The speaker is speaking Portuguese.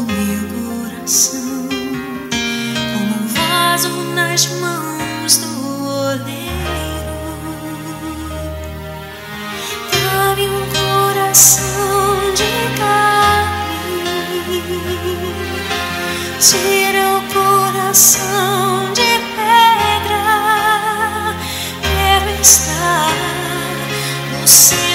Do meu coração, como um vaso nas mãos do oleiro. Dá-me um coração de carne. Tira o coração de pedra. Quero estar no céu.